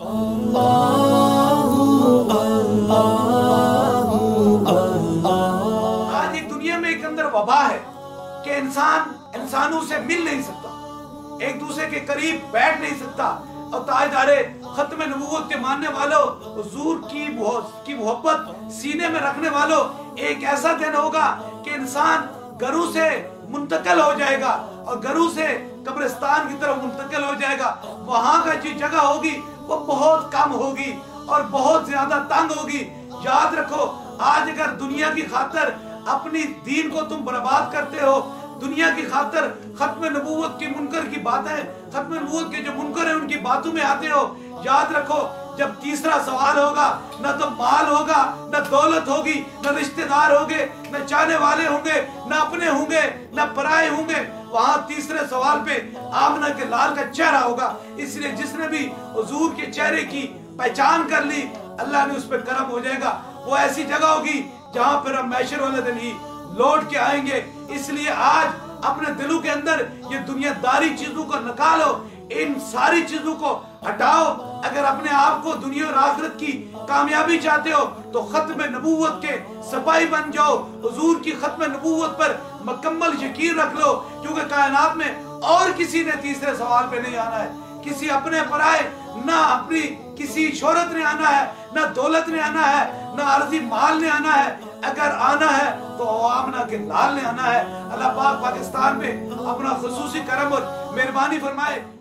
آج ایک دنیا میں ایک اندر وبا ہے کہ انسان انسانوں سے مل نہیں سکتا، ایک دوسرے کے قریب بیٹھ نہیں سکتا۔ اور تاجدار ختم نبوت کے ماننے والوں، حضور کی کی محبت سینے میں رکھنے والوں، ایک ایسا دن ہوگا کہ انسان گھروں سے منتقل ہو جائے گا۔ اور گھروں سے قبرستان کی طرف منتقل ہو جائے گا۔ وہاں کا جو جگہ ہوگی، وہ بہت کم ہوگی اور بہت زیادہ تنگ ہوگی۔ یاد رکھو، آج اگر دنیا کی خاطر اپنی دین کو تم برباد کرتے ہو، دنیا کی خاطر ختم نبوت کی منکر کی باتیں، ختم نبوت کے جو منکر ہیں، ان کی باتوں میں آتے ہو۔ یاد رکھو جب تیسرا سوال ہوگا، نہ تو مال ہوگا، نہ دولت ہوگی، نہ رشتہ دار ہوگے نہ چاہنے والے ہوں گے، نہ اپنے ہوں گے، نہ پرائے ہوں گے، وہاں تیسرے سوال پہ آمنہ کے لال کا چہرہ ہوگا۔ اس لیے جس نے بھی حضور کے چہرے کی پہچان کر لی، اللہ نے اس پہ کرم ہو جائے گا۔ وہ ایسی جگہ ہوگی جہاں پھر ہم میشر والے دن ہی لوٹ کے آئیں گے۔ اس لیے آج اپنے دلوں کے اندر یہ دنیا داری چیزوں کو نکالو۔ ان ساری چیزوں کو ہٹاؤ۔ اگر اپنے آپ کو دنیا اور آخرت کی کامیابی چاہتے ہو، تو ختم نبوت کے سپاہی بن جاؤ۔ حضور کی ختم نبوت پر مکمل یقین رکھ لو، کیونکہ کائنات میں اور کسی نے تیسرے سوال پہ نہیں آنا ہے۔ کسی اپنے پر آئے نہ اپنی کسی شہرت نے آنا ہے، نہ دولت نے آنا ہے، نہ عرضی مال نے آنا ہے۔ اگر آنا ہے تو آمنہ کے لال نے آنا ہے۔ اللہ پاک پاکستان میں اپنا خصوصی کرم اور مہربانی فرمائے۔